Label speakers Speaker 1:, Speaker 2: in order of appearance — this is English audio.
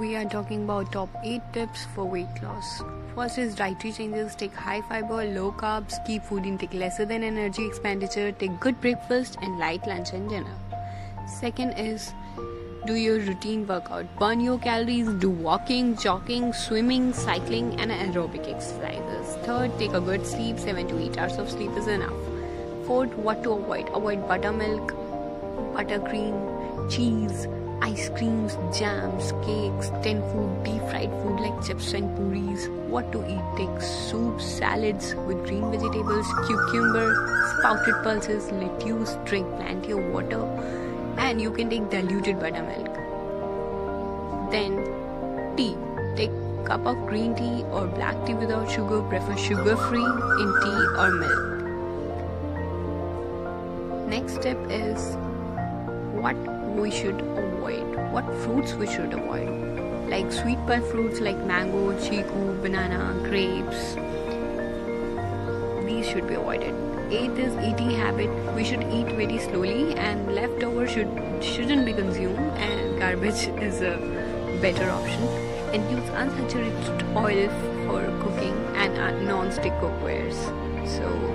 Speaker 1: we are talking about top 8 tips for weight loss. First is dietary changes take high fiber, low carbs, keep food intake lesser than energy expenditure, take good breakfast and light lunch and dinner. Second is do your routine workout, burn your calories, do walking, jogging, swimming, cycling, and aerobic exercises. Third, take a good sleep, 7 to 8 hours of sleep is enough. Fourth, what to avoid avoid buttermilk, buttercream, cheese ice creams, jams, cakes, tin food, deep fried food like chips and puris. What to eat? Take soups, salads with green vegetables, cucumber, sprouted pulses, lettuce, drink plenty of water, and you can take diluted buttermilk. Then, tea. Take cup of green tea or black tea without sugar. Prefer sugar free in tea or milk. Next step is what we should avoid what fruits we should avoid. Like sweet pulp fruits like mango chiku banana grapes these should be avoided. Eighth is eating habit. We should eat very slowly and leftover should shouldn't be consumed and garbage is a better option. And use unsaturated oil for cooking and uh, non-stick cookwares so